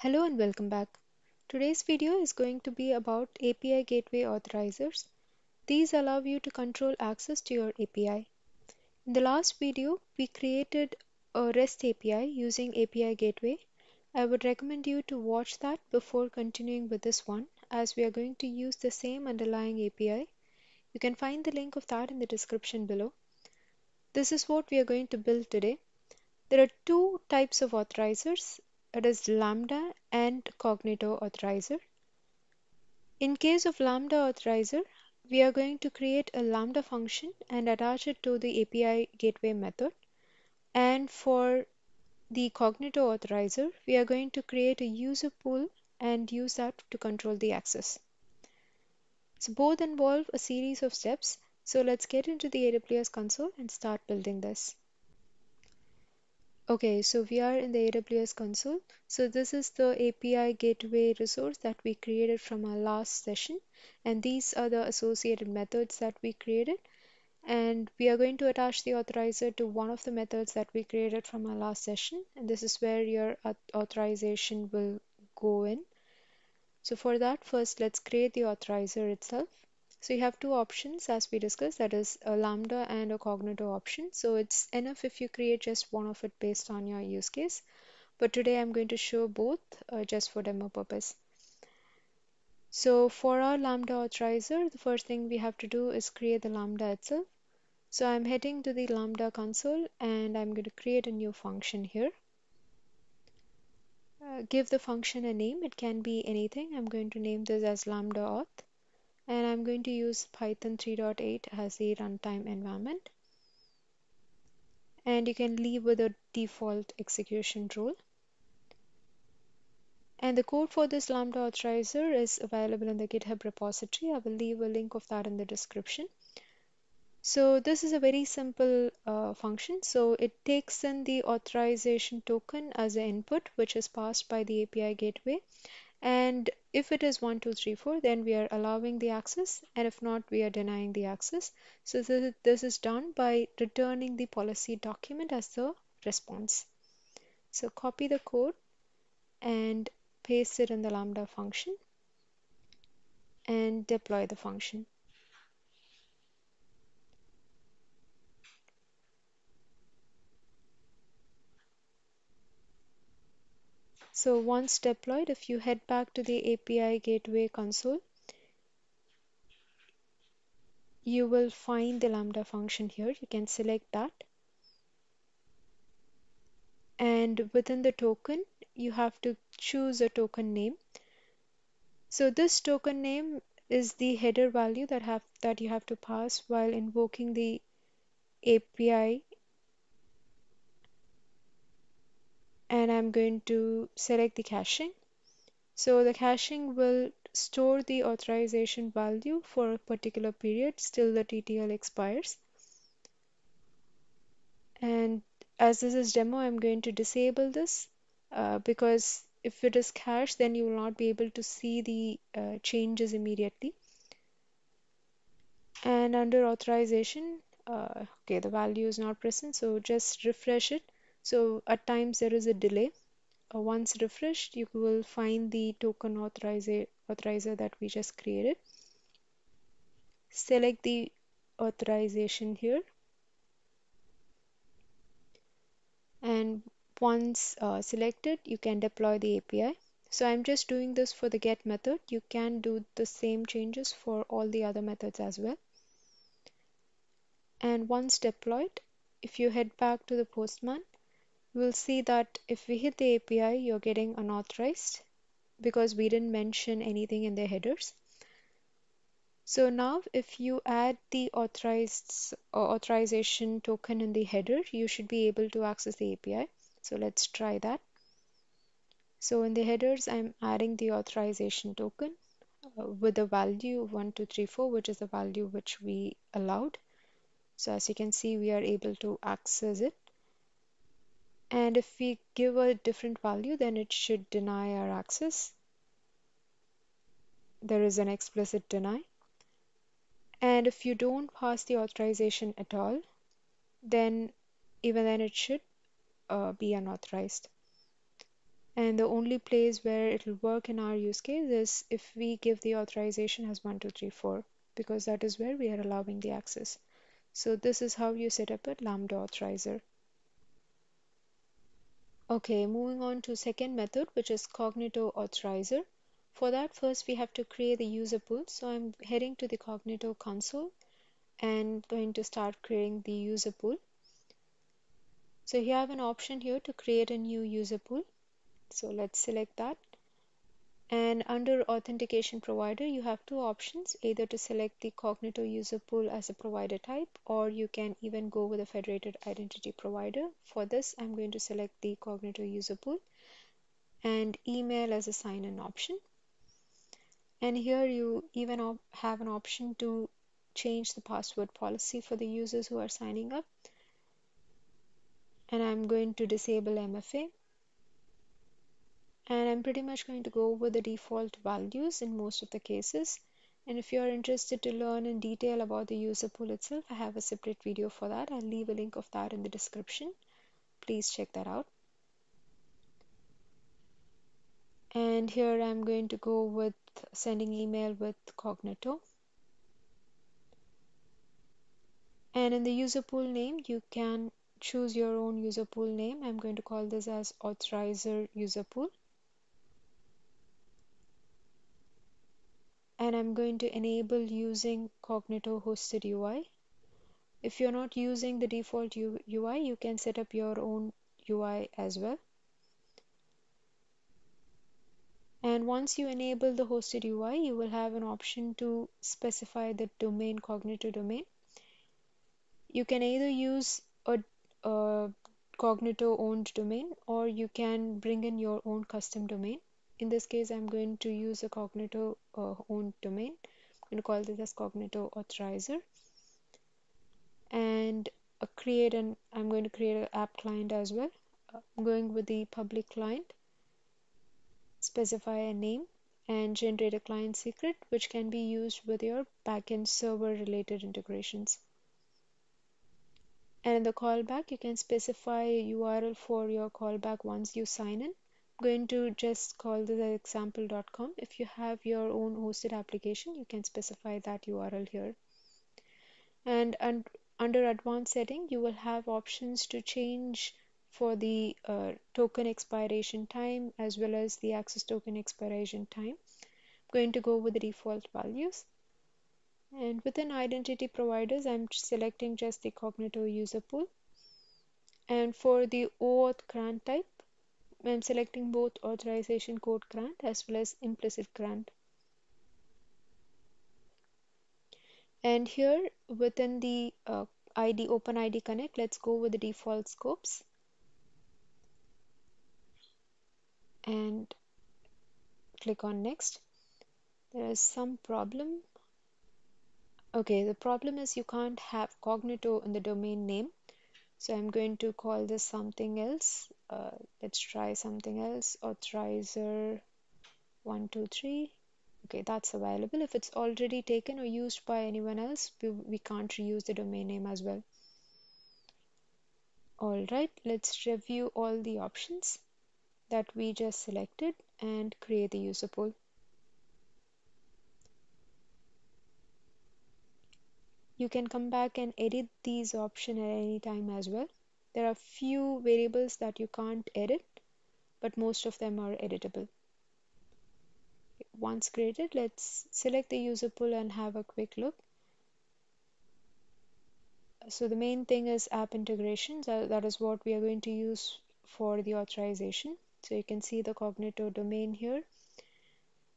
Hello and welcome back. Today's video is going to be about API Gateway Authorizers. These allow you to control access to your API. In the last video, we created a REST API using API Gateway. I would recommend you to watch that before continuing with this one as we are going to use the same underlying API. You can find the link of that in the description below. This is what we are going to build today. There are two types of authorizers it is Lambda and Cognito authorizer. In case of Lambda authorizer, we are going to create a Lambda function and attach it to the API gateway method. And for the Cognito authorizer, we are going to create a user pool and use that to control the access. So both involve a series of steps. So let's get into the AWS console and start building this. Okay, so we are in the AWS console. So this is the API gateway resource that we created from our last session. And these are the associated methods that we created. And we are going to attach the authorizer to one of the methods that we created from our last session. And this is where your authorization will go in. So for that, first let's create the authorizer itself. So you have two options as we discussed, that is a Lambda and a Cognito option. So it's enough if you create just one of it based on your use case. But today I'm going to show both uh, just for demo purpose. So for our Lambda authorizer, the first thing we have to do is create the Lambda itself. So I'm heading to the Lambda console and I'm going to create a new function here. Uh, give the function a name. It can be anything. I'm going to name this as Lambda auth and I'm going to use Python 3.8 as a runtime environment. And you can leave with a default execution rule. And the code for this Lambda authorizer is available in the GitHub repository. I will leave a link of that in the description. So this is a very simple uh, function. So it takes in the authorization token as an input, which is passed by the API gateway and if it is 1 2 3 4 then we are allowing the access. And if not we are denying the access. So this, this is done by returning the policy document as the response. So copy the code and paste it in the lambda function and deploy the function So once deployed, if you head back to the API Gateway console, you will find the Lambda function here. You can select that. And within the token, you have to choose a token name. So this token name is the header value that have that you have to pass while invoking the API and I'm going to select the caching. So the caching will store the authorization value for a particular period till the TTL expires. And as this is demo, I'm going to disable this uh, because if it is cached, then you will not be able to see the uh, changes immediately. And under authorization, uh, okay, the value is not present, so just refresh it so at times there is a delay. Uh, once refreshed, you will find the token authorizer, authorizer that we just created. Select the authorization here. And once uh, selected, you can deploy the API. So I'm just doing this for the get method. You can do the same changes for all the other methods as well. And once deployed, if you head back to the Postman, we'll see that if we hit the API, you're getting unauthorized because we didn't mention anything in the headers. So now if you add the authorized uh, authorization token in the header, you should be able to access the API. So let's try that. So in the headers, I'm adding the authorization token uh, with the value 1234, which is the value which we allowed. So as you can see, we are able to access it and if we give a different value then it should deny our access there is an explicit deny and if you don't pass the authorization at all then even then it should uh, be unauthorized and the only place where it will work in our use case is if we give the authorization as 1234 because that is where we are allowing the access. So this is how you set up a Lambda authorizer. Okay, moving on to second method, which is Cognito Authorizer. For that, first we have to create the user pool. So I'm heading to the Cognito console and going to start creating the user pool. So you have an option here to create a new user pool. So let's select that. And under authentication provider, you have two options, either to select the Cognito user pool as a provider type, or you can even go with a federated identity provider. For this, I'm going to select the Cognito user pool and email as a sign-in option. And here you even have an option to change the password policy for the users who are signing up. And I'm going to disable MFA and I'm pretty much going to go over the default values in most of the cases. And if you're interested to learn in detail about the user pool itself I have a separate video for that. I'll leave a link of that in the description. Please check that out. And here I'm going to go with sending email with Cognito and in the user pool name you can choose your own user pool name. I'm going to call this as authorizer user pool and I'm going to enable using Cognito hosted UI. If you're not using the default UI, you can set up your own UI as well. And once you enable the hosted UI, you will have an option to specify the domain Cognito domain. You can either use a, a Cognito owned domain or you can bring in your own custom domain in this case I'm going to use a Cognito uh, owned domain. I'm going to call this as Cognito authorizer. And uh, create an I'm going to create an app client as well. I'm going with the public client specify a name and generate a client secret which can be used with your backend server related integrations. And in the callback you can specify a URL for your callback once you sign in going to just call this example.com. If you have your own hosted application, you can specify that URL here. And, and under advanced setting, you will have options to change for the uh, token expiration time as well as the access token expiration time. I'm going to go with the default values. And within identity providers, I'm selecting just the Cognito user pool. And for the OAuth grant type, I'm selecting both authorization code grant as well as implicit grant. And here within the uh, ID Connect, let's go with the default scopes. And click on next. There is some problem. Okay, the problem is you can't have Cognito in the domain name. So I'm going to call this something else. Uh, let's try something else. Authorizer 123. Okay, that's available. If it's already taken or used by anyone else, we, we can't reuse the domain name as well. Alright, let's review all the options that we just selected and create the user pool. You can come back and edit these options at any time as well. There are few variables that you can't edit, but most of them are editable. Once created, let's select the user pool and have a quick look. So the main thing is app integration. So that is what we are going to use for the authorization. So you can see the Cognito domain here.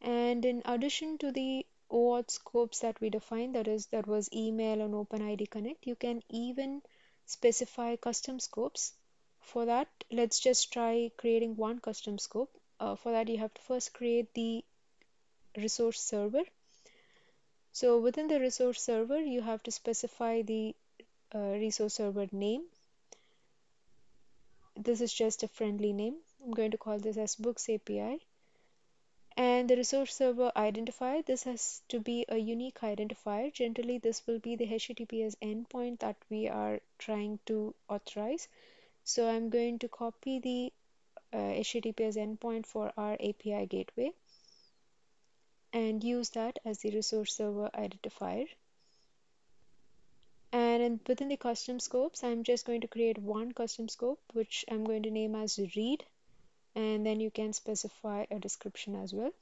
And in addition to the OAuth scopes that we defined, that is, that was email and OpenID Connect, you can even specify custom scopes. For that, let's just try creating one custom scope. Uh, for that, you have to first create the resource server. So within the resource server, you have to specify the uh, resource server name. This is just a friendly name. I'm going to call this as books API and the resource server identifier this has to be a unique identifier generally this will be the https endpoint that we are trying to authorize so i'm going to copy the uh, HTTPS endpoint for our API gateway and use that as the resource server identifier. And within the custom scopes, I'm just going to create one custom scope, which I'm going to name as read. And then you can specify a description as well.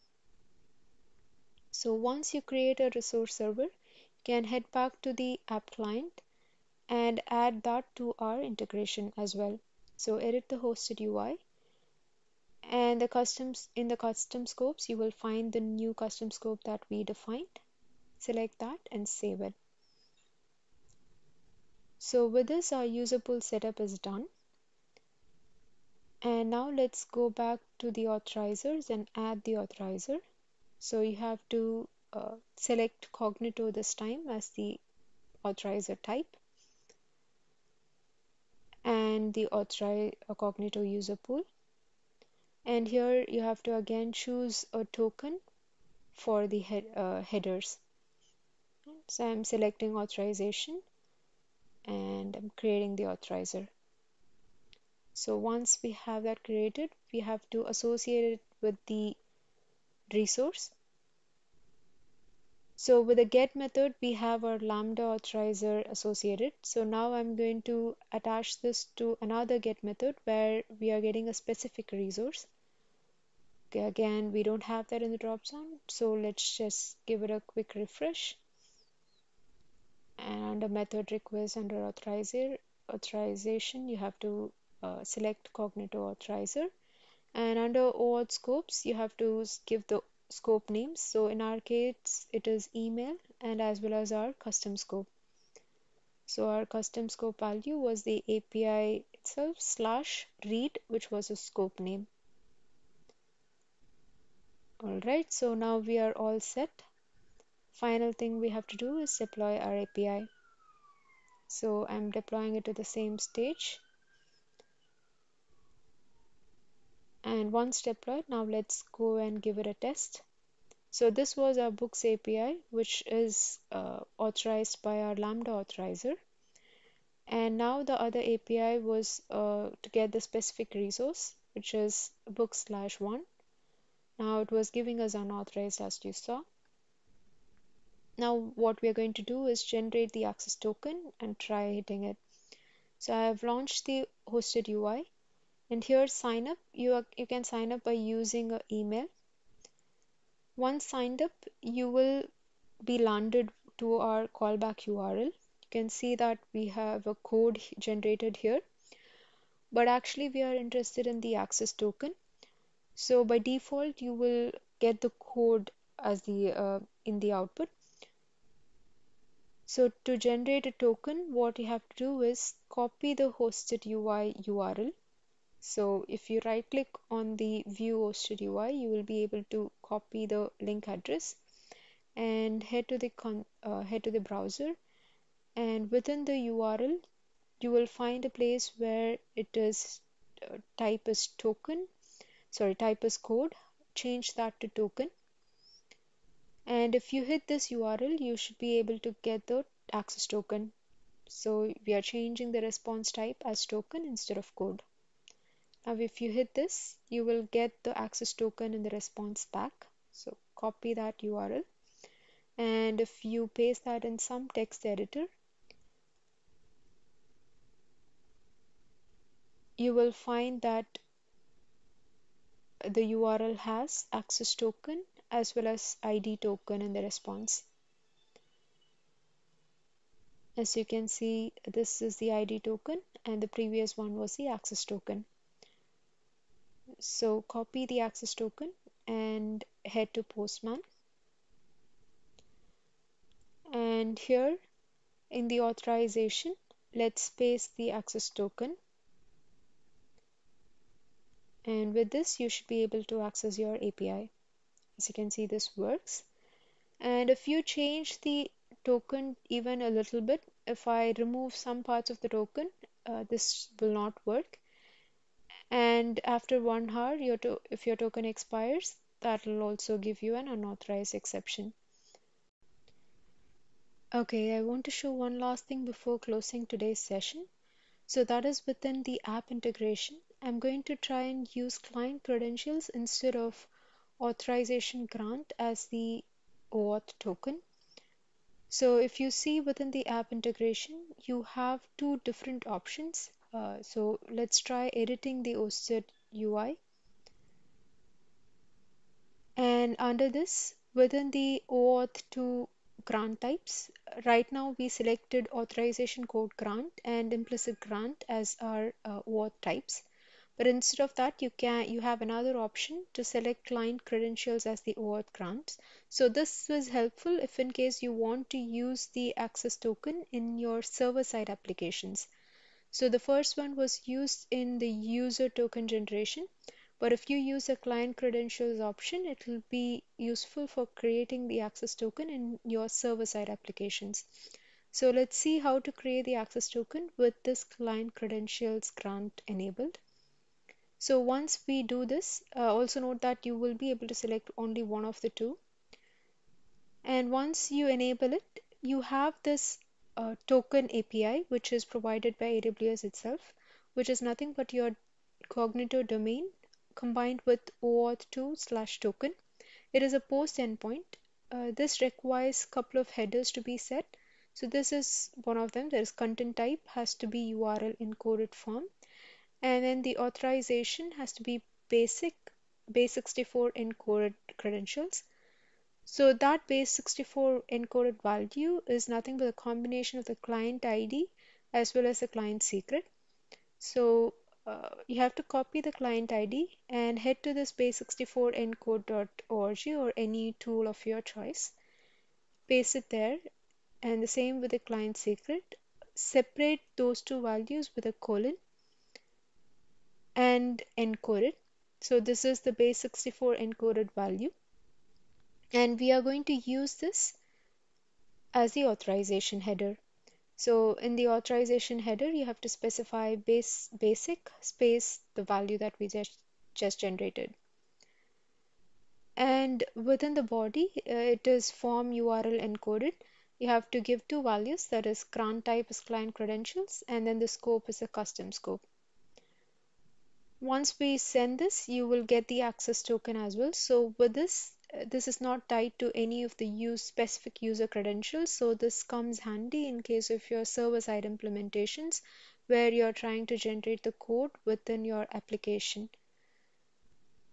So once you create a resource server, you can head back to the app client and add that to our integration as well. So edit the hosted UI and the customs in the custom scopes you will find the new custom scope that we defined select that and save it so with this our user pool setup is done and now let's go back to the authorizers and add the authorizer. So you have to uh, select cognito this time as the authorizer type. And the authorize cognito user pool. And here you have to again choose a token for the head, uh, headers. So I'm selecting authorization and I'm creating the authorizer so once we have that created we have to associate it with the resource. So with the get method we have our lambda authorizer associated. So now I'm going to attach this to another get method where we are getting a specific resource. Okay again we don't have that in the drop dropdown so let's just give it a quick refresh. And under method request under authorizer authorization you have to uh, select cognito authorizer and under OAuth scopes you have to give the scope names so in our case it is email and as well as our custom scope so our custom scope value was the API itself slash read which was a scope name Alright, so now we are all set. Final thing we have to do is deploy our API. So I'm deploying it to the same stage. And once deployed, now let's go and give it a test. So this was our books API, which is uh, authorized by our Lambda authorizer. And now the other API was uh, to get the specific resource, which is book slash one now it was giving us unauthorized as you saw. Now what we are going to do is generate the access token and try hitting it. So I have launched the hosted UI and here sign up. You are, you can sign up by using an email. Once signed up you will be landed to our callback URL. You can see that we have a code generated here. But actually we are interested in the access token. So by default you will get the code as the uh, in the output. So to generate a token what you have to do is copy the hosted UI URL so if you right click on the view hosted UI you will be able to copy the link address and head to the uh, head to the browser. And within the URL you will find a place where it is uh, type as token sorry type as code change that to token. And if you hit this URL you should be able to get the access token. So we are changing the response type as token instead of code now if you hit this you will get the access token in the response back so copy that URL and if you paste that in some text editor you will find that the URL has access token as well as ID token in the response. As you can see, this is the ID token and the previous one was the access token. So copy the access token and head to Postman. And here in the authorization, let's paste the access token. And with this you should be able to access your API as you can see this works. And if you change the token even a little bit if I remove some parts of the token uh, this will not work and after one hour your if your token expires that will also give you an unauthorized exception okay I want to show one last thing before closing today's session so that is within the app integration I'm going to try and use client credentials instead of authorization grant as the OAuth token. So if you see within the app integration, you have two different options. Uh, so let's try editing the hosted UI. And under this, within the OAuth 2 grant types, right now we selected authorization code grant and implicit grant as our uh, OAuth types. But instead of that, you can you have another option to select client credentials as the OAuth grants. So this was helpful if in case you want to use the access token in your server-side applications. So the first one was used in the user token generation. But if you use a client credentials option, it will be useful for creating the access token in your server-side applications. So let's see how to create the access token with this client credentials grant enabled. So once we do this, uh, also note that you will be able to select only one of the two. And once you enable it, you have this uh, token API, which is provided by AWS itself, which is nothing but your Cognito domain combined with OAuth 2 slash token. It is a post endpoint. Uh, this requires a couple of headers to be set. So this is one of them. There is content type has to be URL encoded form and then the authorization has to be basic base64 encoded credentials so that base64 encoded value is nothing but a combination of the client id as well as the client secret so uh, you have to copy the client id and head to this base64 encode.org or any tool of your choice paste it there and the same with the client secret separate those two values with a colon and encode it. So this is the base64 encoded value. And we are going to use this as the authorization header. So in the authorization header, you have to specify base basic space the value that we just, just generated. And within the body, uh, it is form URL encoded. You have to give two values that is grant type is client credentials and then the scope is a custom scope. Once we send this, you will get the access token as well. So with this, this is not tied to any of the use specific user credentials. So this comes handy in case of your server-side implementations where you're trying to generate the code within your application.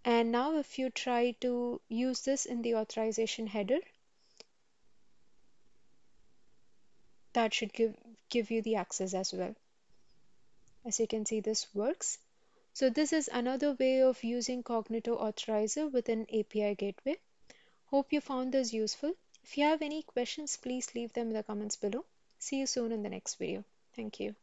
And now if you try to use this in the authorization header, that should give, give you the access as well. As you can see, this works. So this is another way of using Cognito Authorizer with an API gateway. Hope you found this useful. If you have any questions, please leave them in the comments below. See you soon in the next video. Thank you.